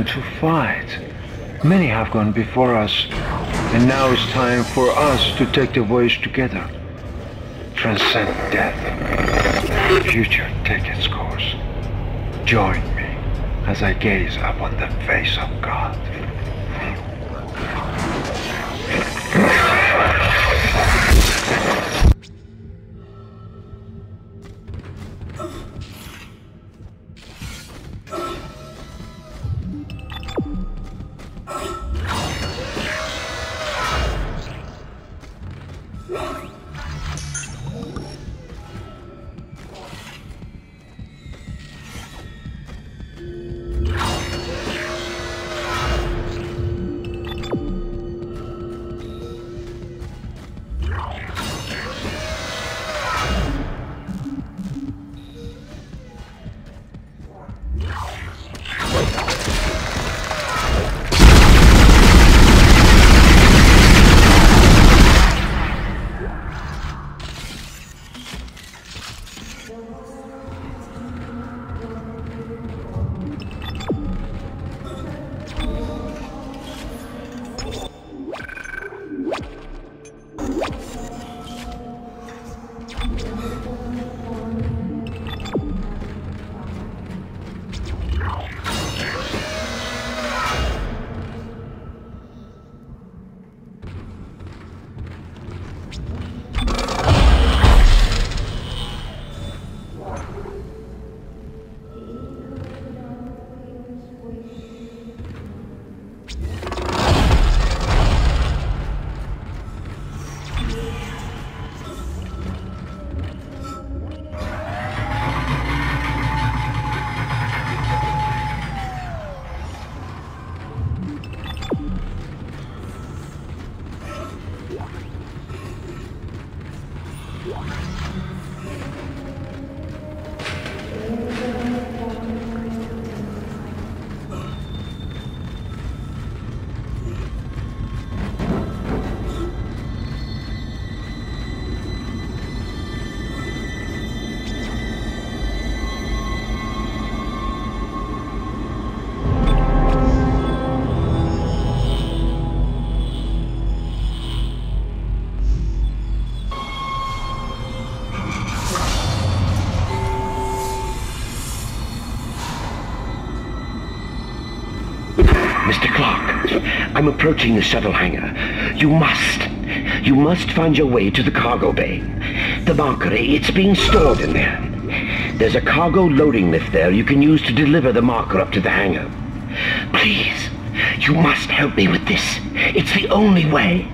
to fight. Many have gone before us, and now it's time for us to take the voyage together. Transcend death. The future take its course. Join me as I gaze upon the face of I'm approaching the shuttle hangar. You must, you must find your way to the cargo bay. The marker, it's being stored in there. There's a cargo loading lift there you can use to deliver the marker up to the hangar. Please, you must help me with this. It's the only way.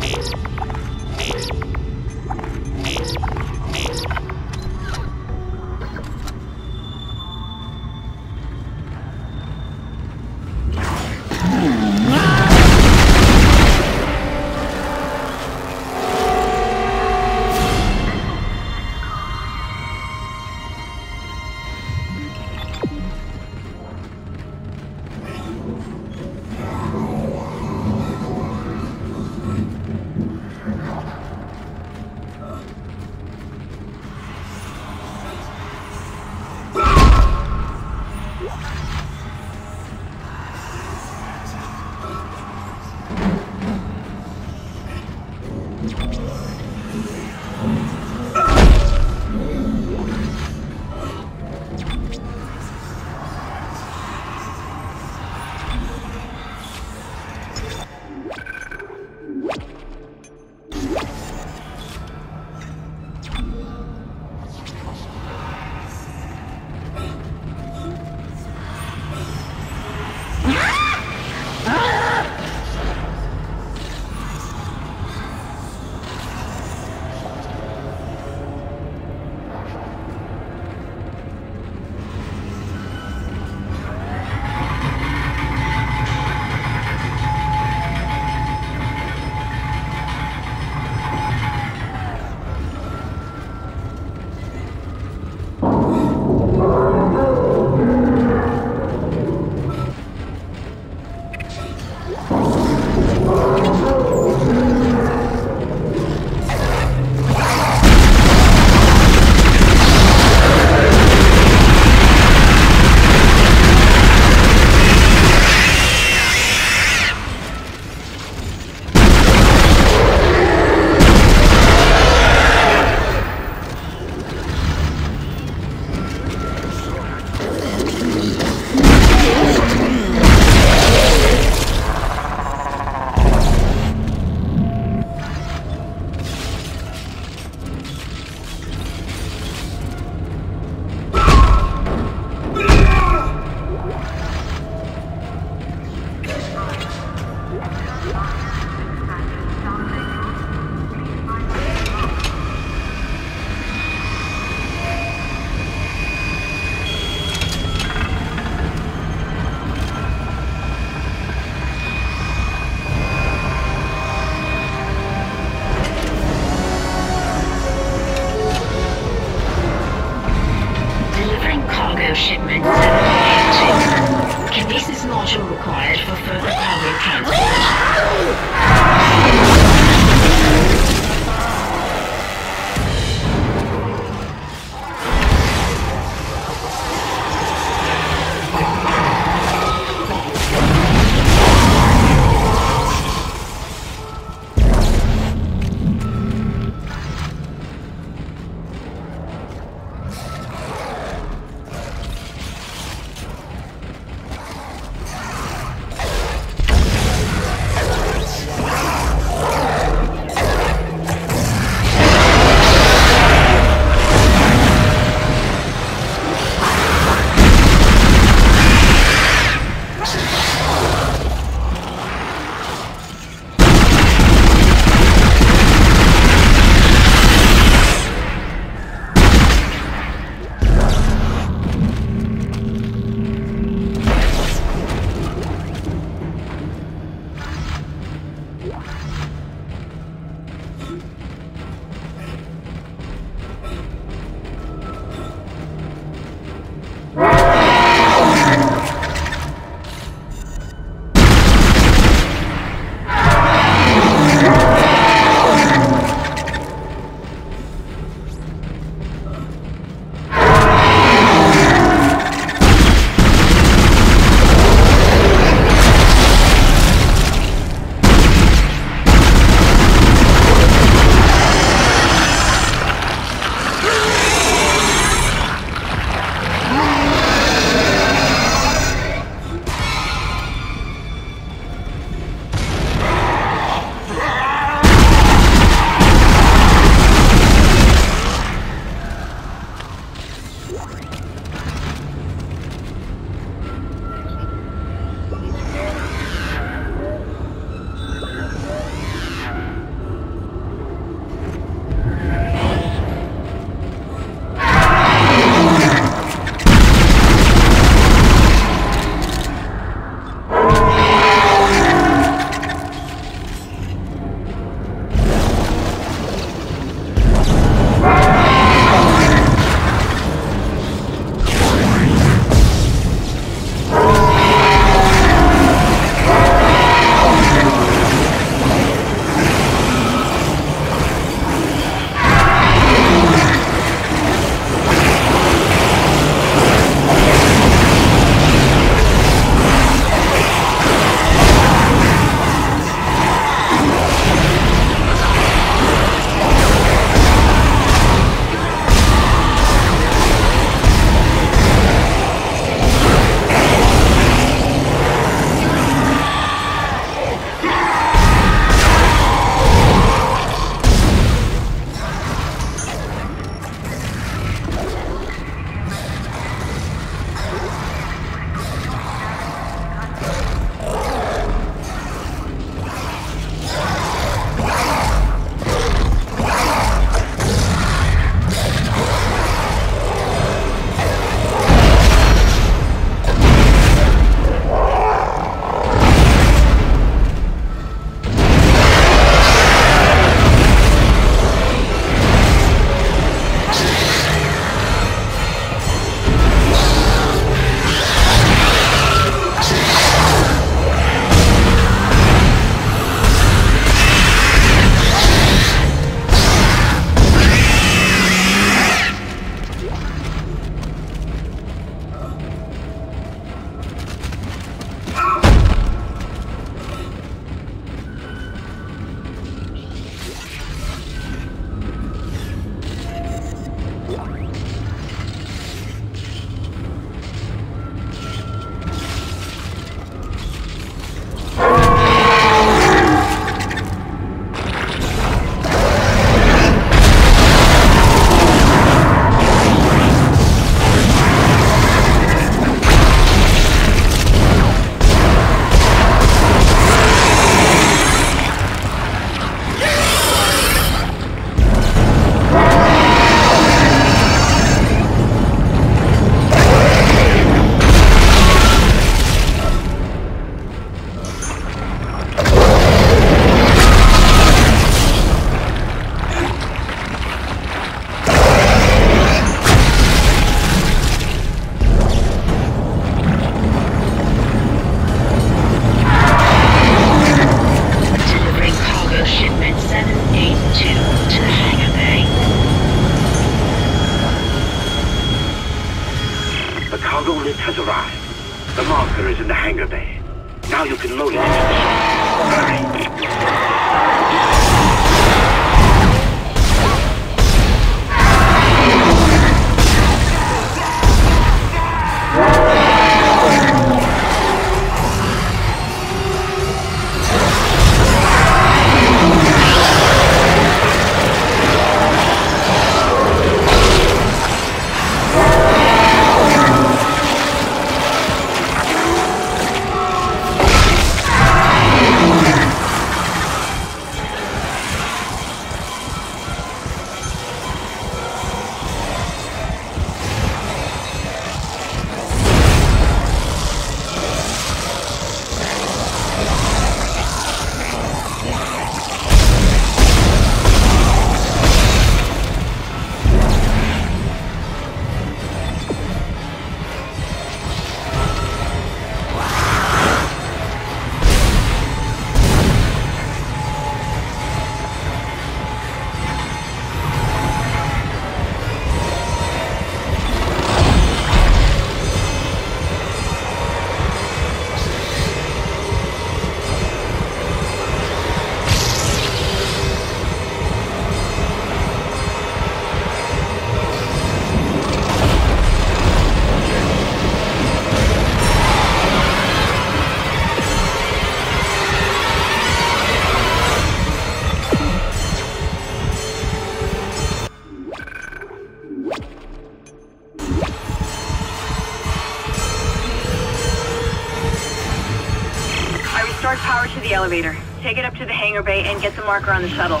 Marker on the shuttle.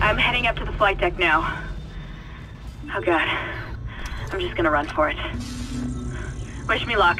I'm heading up to the flight deck now. Oh god. I'm just gonna run for it. Wish me luck.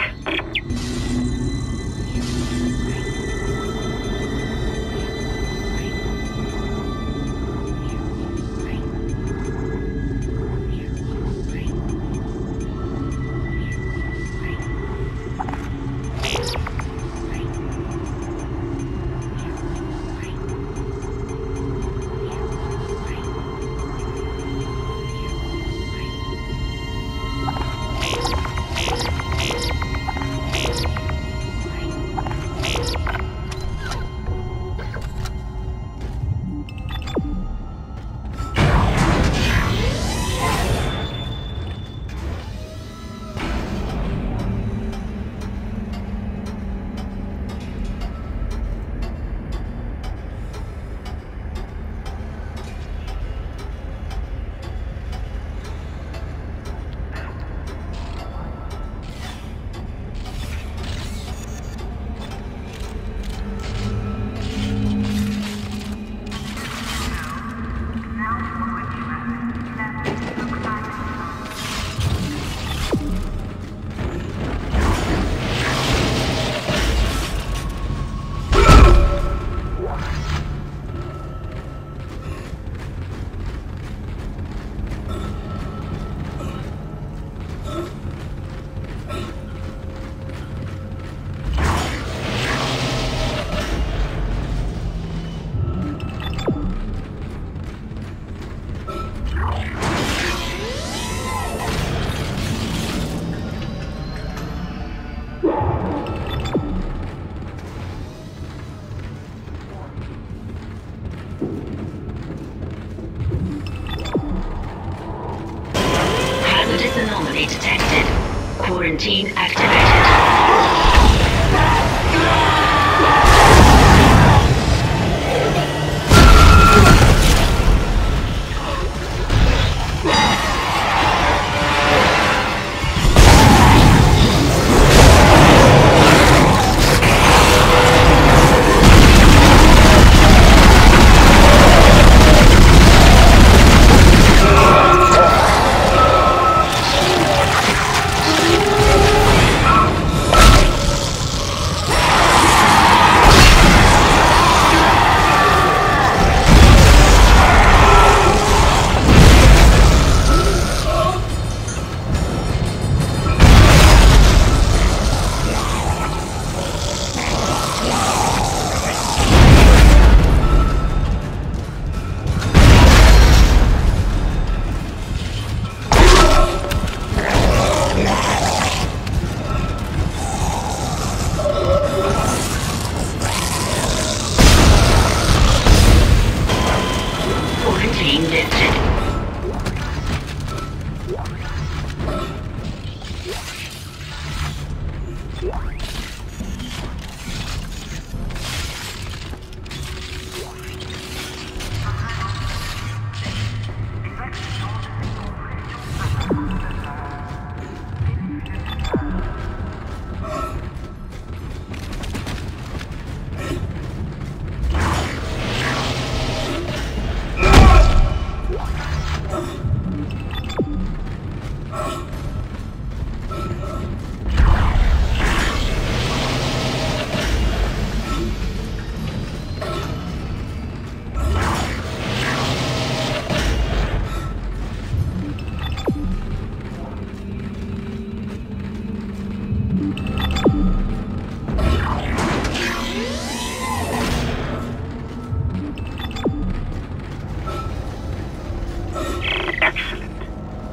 Quarantine activated.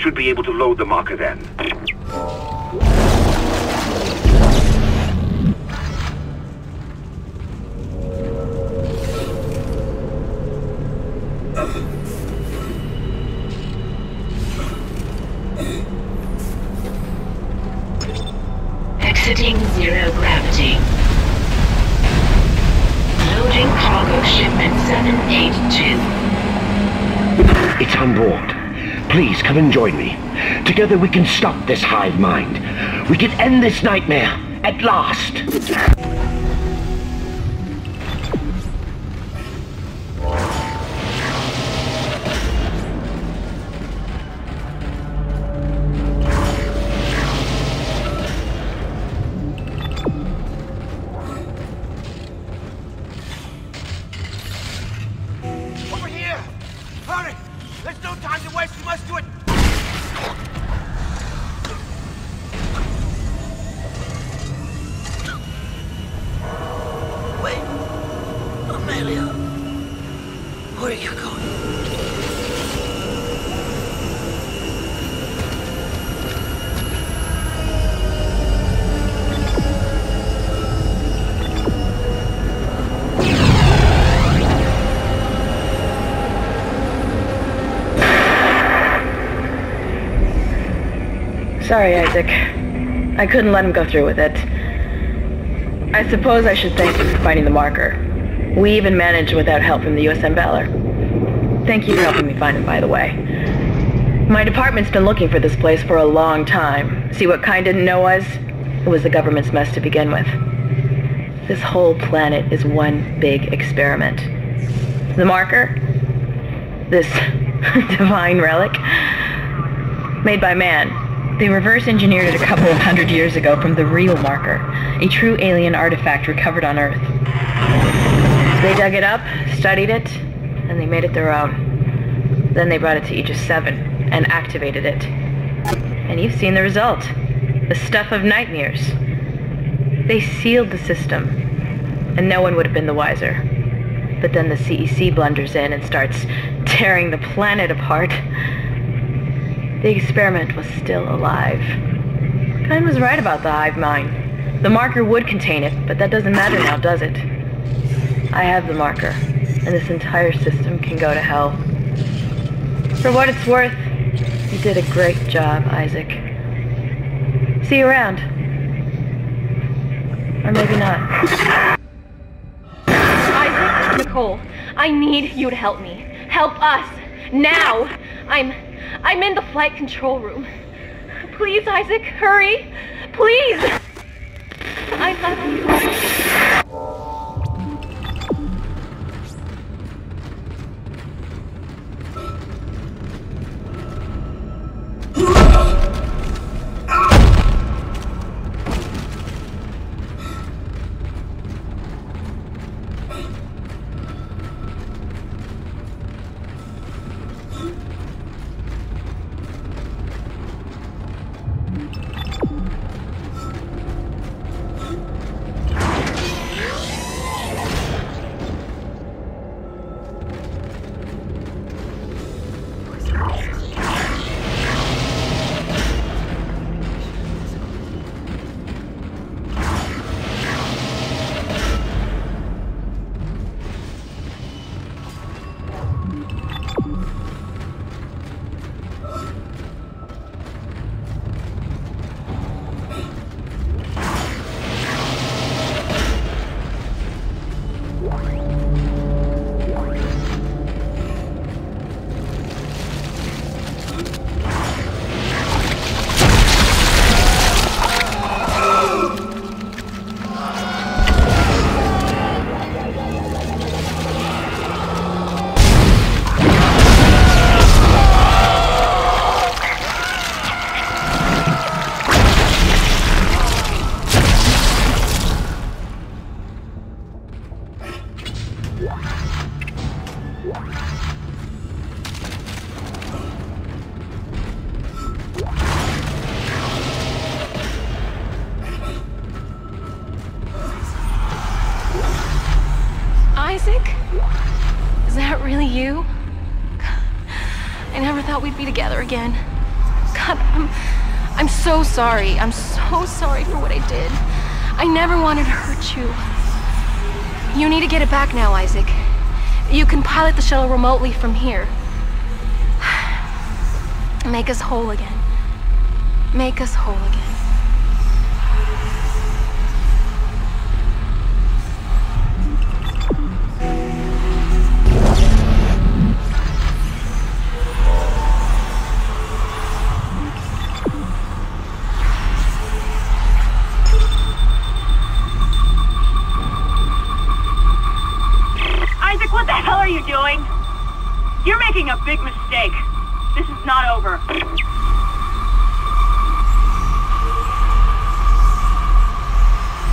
Should be able to load the marker then. Exiting zero gravity. Loading cargo shipment 782. It's on board. Please come and join me. Together we can stop this hive mind. We can end this nightmare at last. Sorry, Isaac. I couldn't let him go through with it. I suppose I should thank you for finding the marker. We even managed without help from the USM Valor. Thank you for helping me find him, by the way. My department's been looking for this place for a long time. See what Kyne didn't know was? It was the government's mess to begin with. This whole planet is one big experiment. The marker? This divine relic? Made by man. They reverse engineered it a couple of hundred years ago from the real marker, a true alien artifact recovered on Earth. They dug it up, studied it, and they made it their own. Then they brought it to Aegis 7 and activated it. And you've seen the result. The stuff of nightmares. They sealed the system, and no one would have been the wiser. But then the CEC blunders in and starts tearing the planet apart. The experiment was still alive. Kyne was right about the hive mind. The marker would contain it, but that doesn't matter now, does it? I have the marker, and this entire system can go to hell. For what it's worth, you did a great job, Isaac. See you around. Or maybe not. Isaac, Nicole, I need you to help me. Help us. Now. I'm I'm in the flight control room. Please, Isaac, hurry. Please. I love again. God, I'm, I'm so sorry. I'm so sorry for what I did. I never wanted to hurt you. You need to get it back now, Isaac. You can pilot the shuttle remotely from here. Make us whole again. Make us whole again. Making a big mistake. This is not over.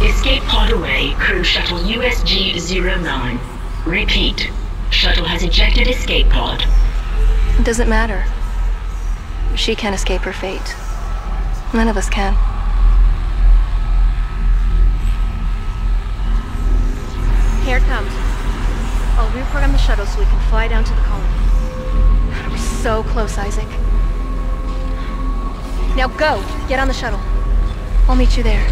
Escape pod away, crew shuttle USG-09. Repeat. Shuttle has ejected escape pod. It doesn't matter. She can't escape her fate. None of us can. Here it comes. I'll reprogram the shuttle so we can fly down to the colony. So close, Isaac. Now go! Get on the shuttle. I'll meet you there.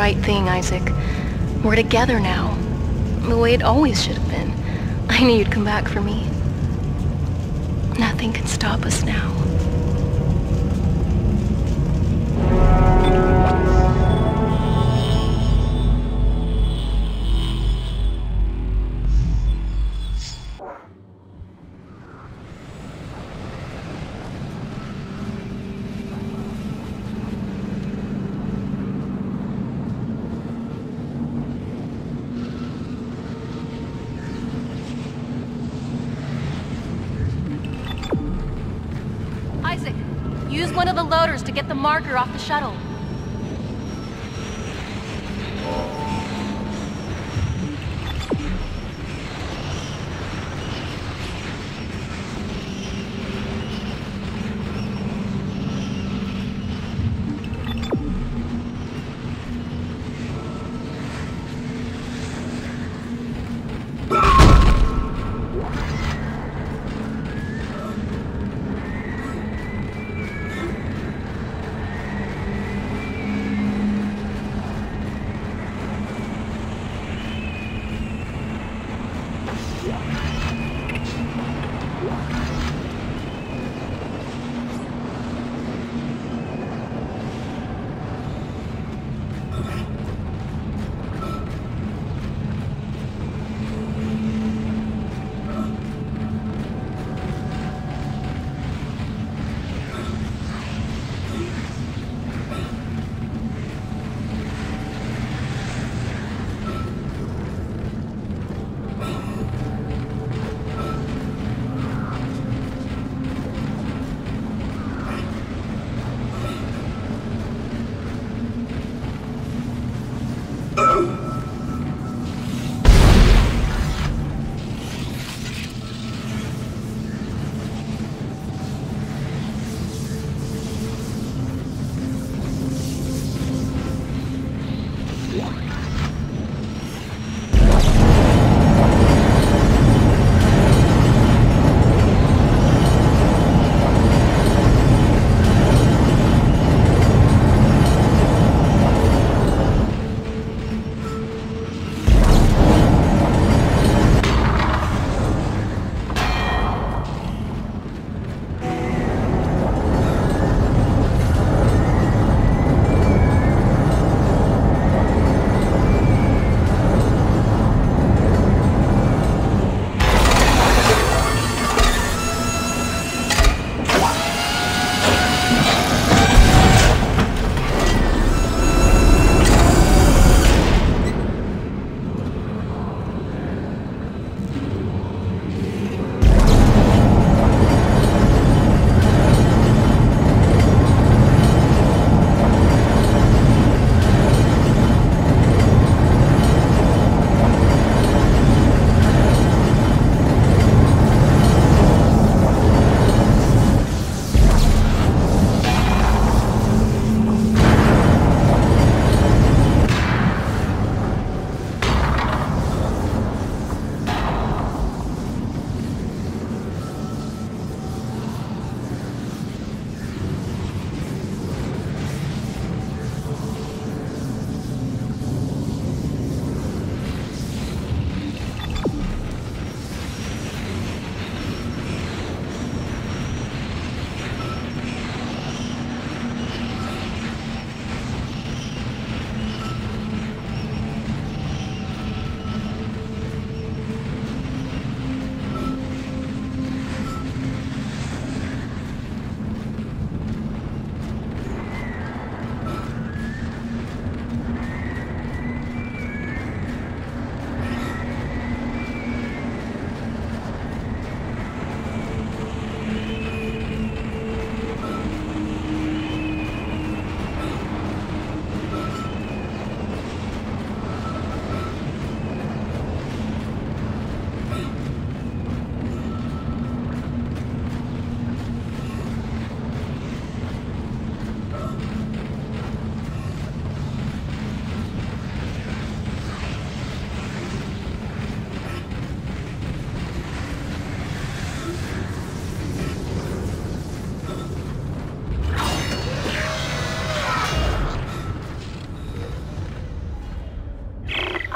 Right thing, Isaac. We're together now. The way it always should have been. I knew you'd come back for me. Nothing can stop us now. Marker off the shuttle.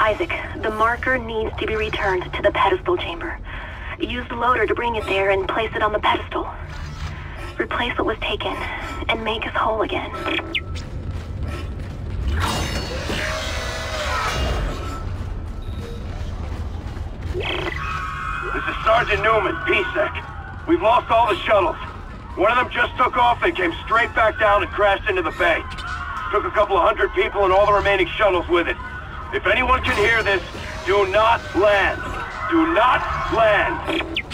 Isaac, the marker needs to be returned to the pedestal chamber. Use the loader to bring it there and place it on the pedestal. Replace what was taken, and make us whole again. This is Sergeant Newman, PSEC. We've lost all the shuttles. One of them just took off and came straight back down and crashed into the bay. Took a couple of hundred people and all the remaining shuttles with it. If anyone can hear this, do not land. Do not land.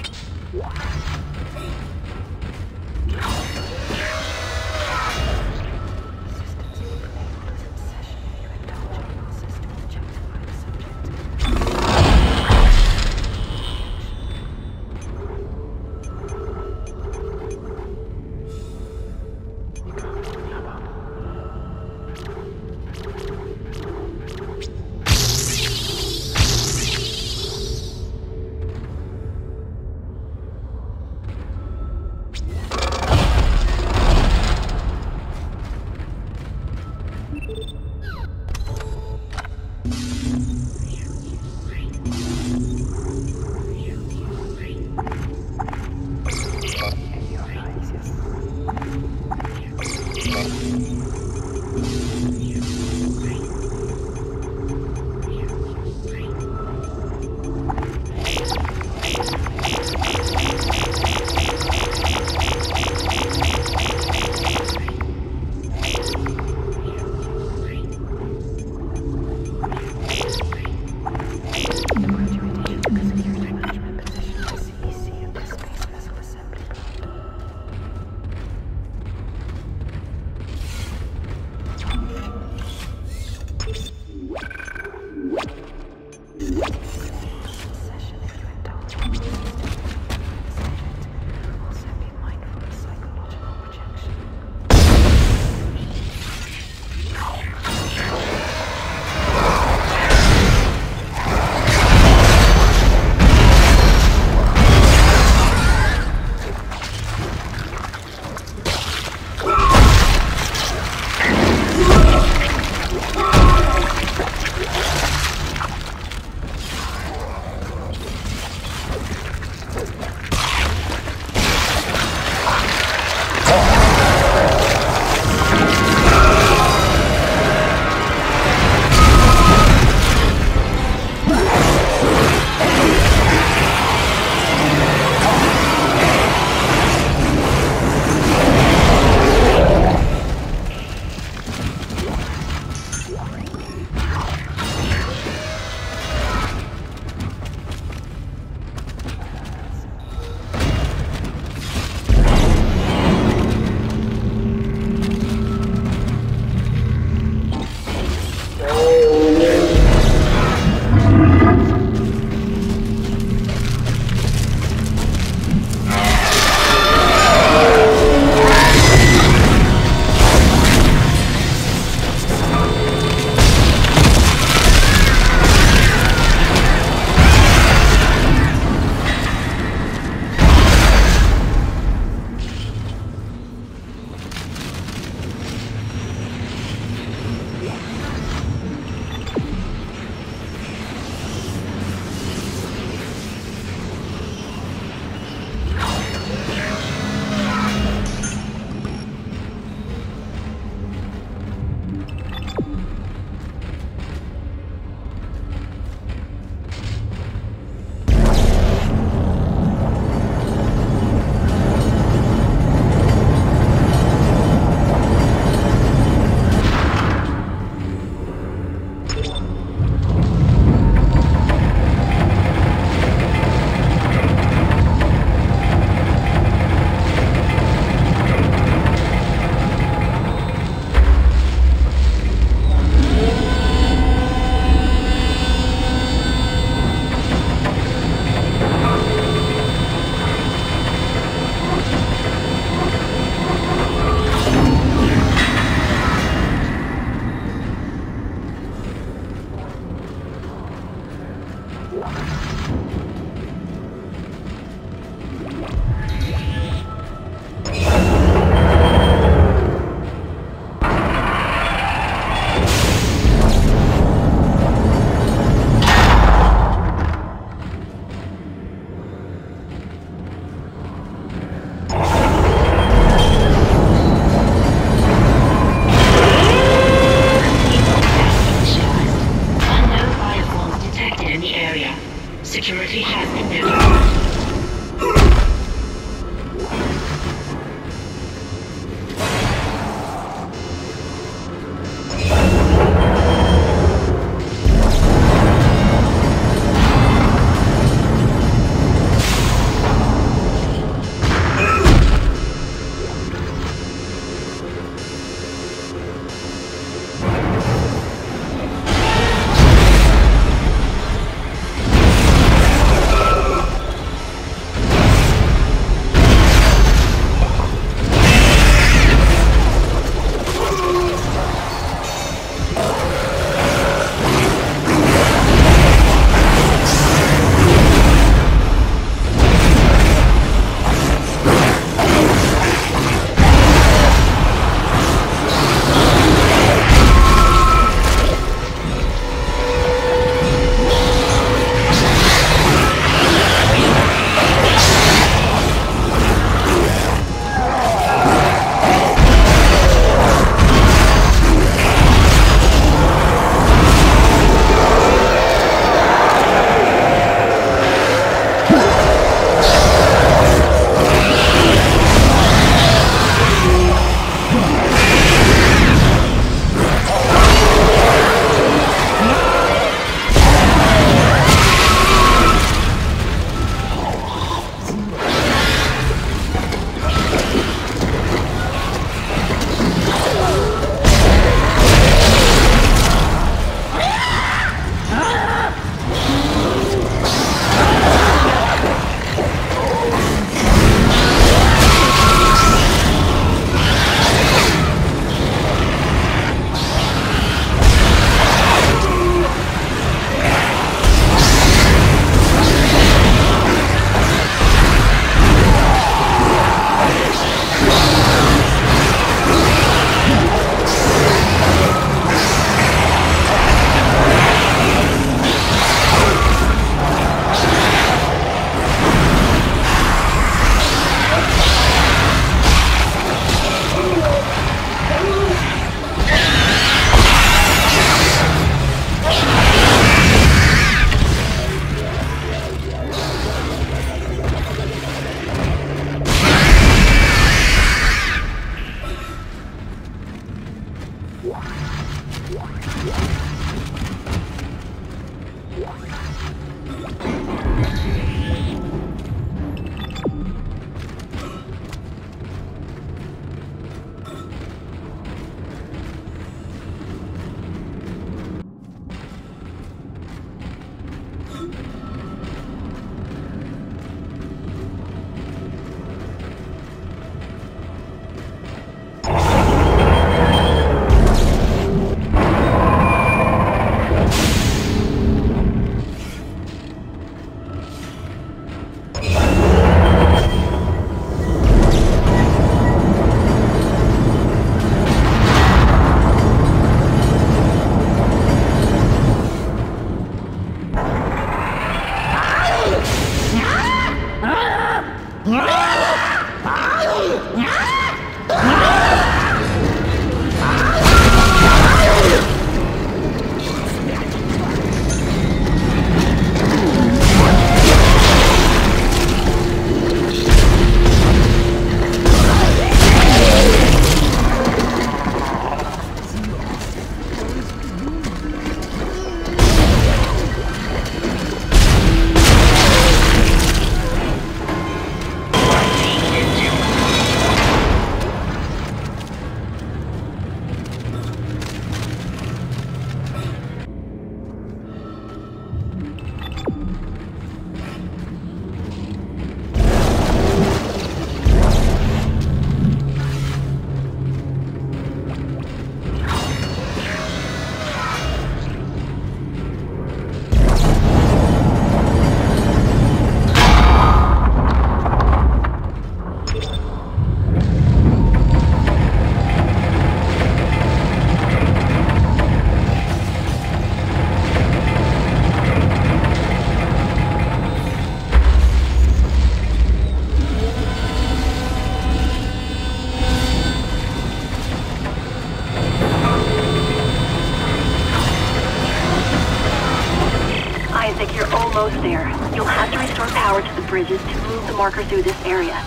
Marker through this area.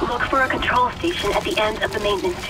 Look for a control station at the end of the maintenance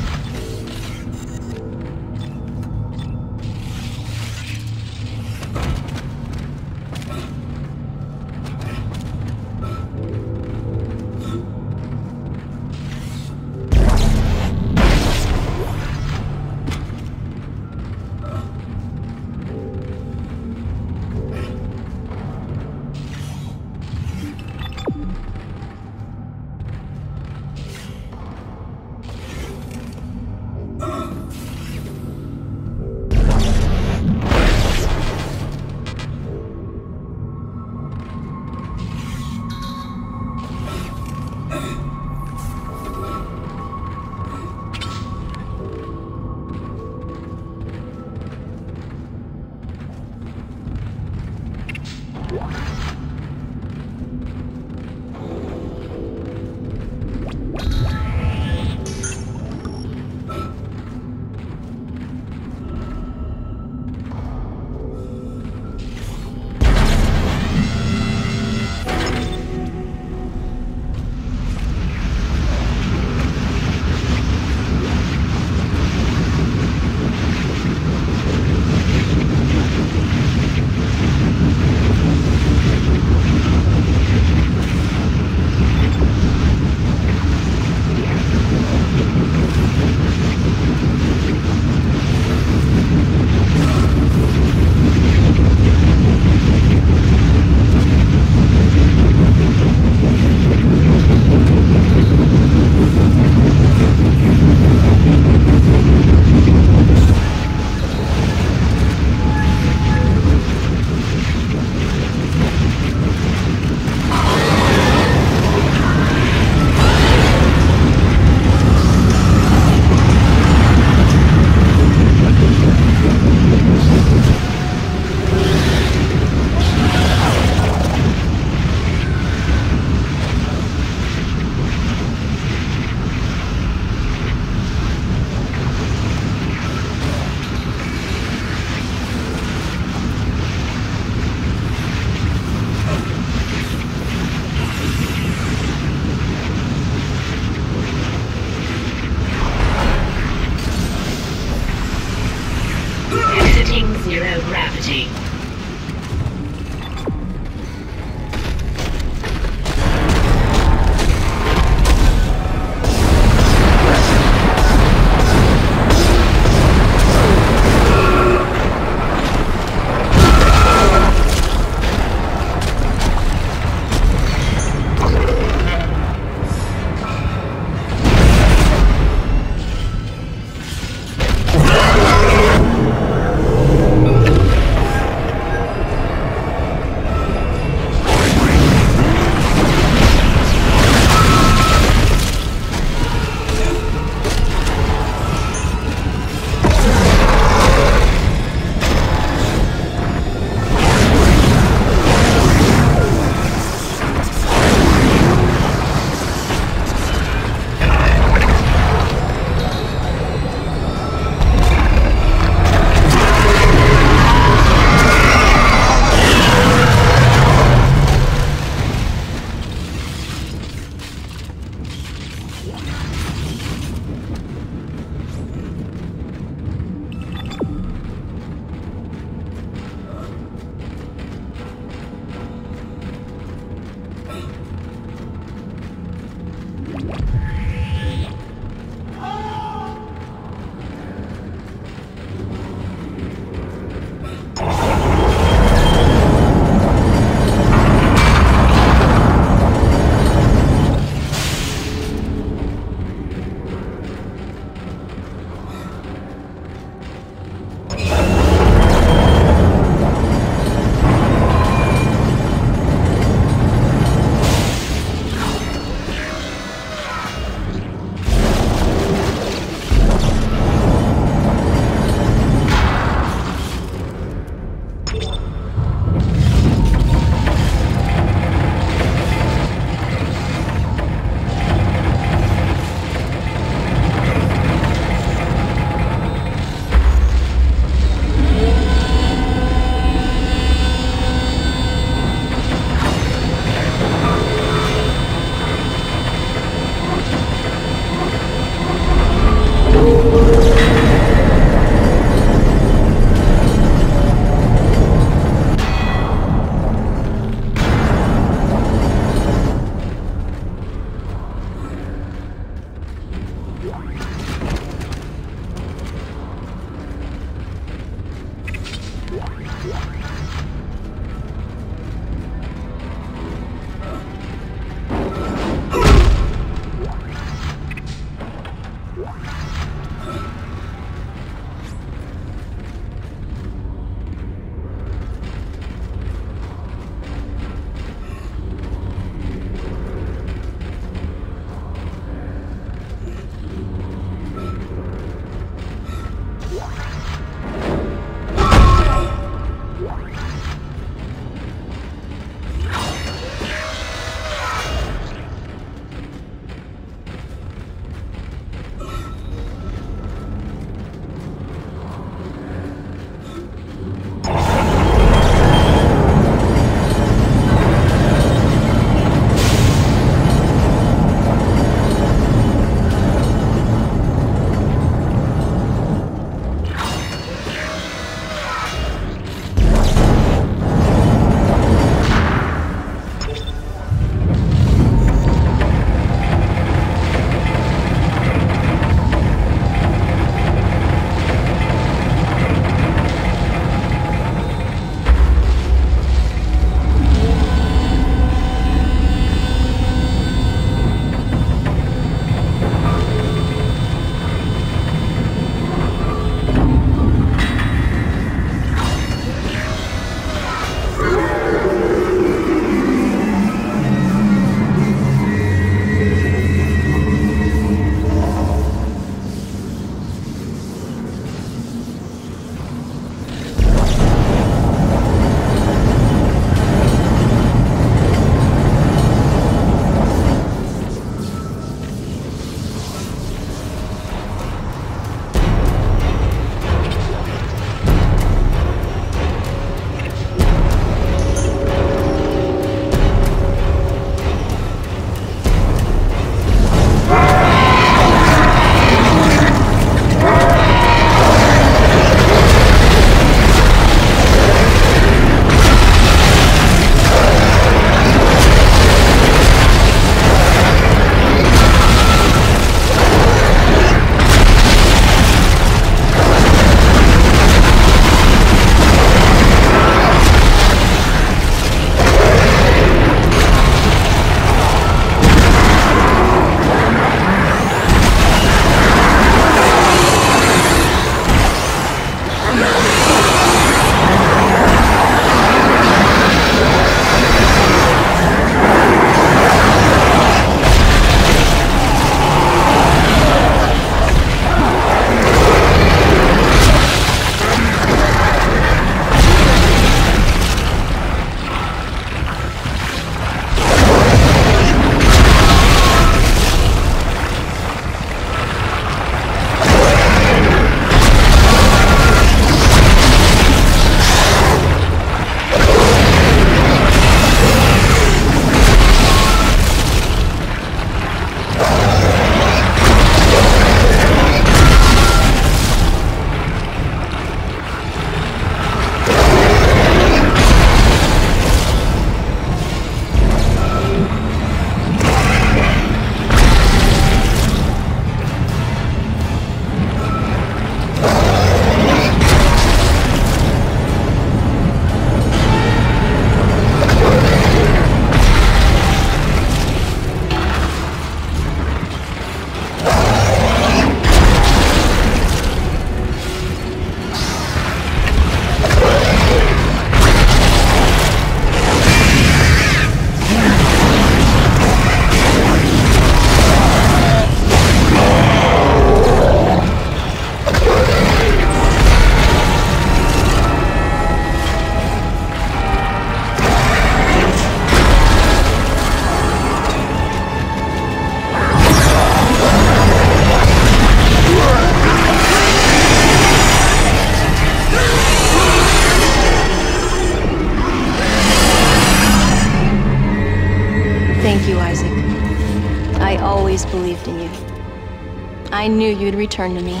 you you'd return to me.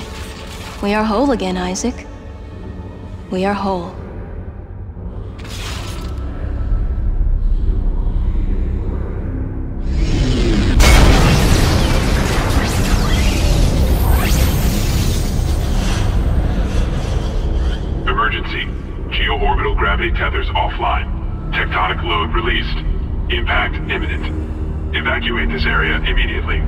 We are whole again, Isaac. We are whole. Emergency. Geo-orbital gravity tethers offline. Tectonic load released. Impact imminent. Evacuate this area immediately.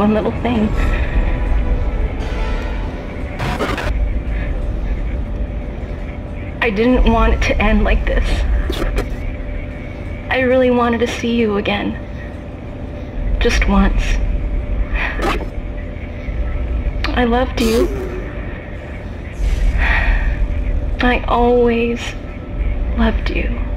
one little thing. I didn't want it to end like this. I really wanted to see you again. Just once. I loved you. I always loved you.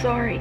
Sorry.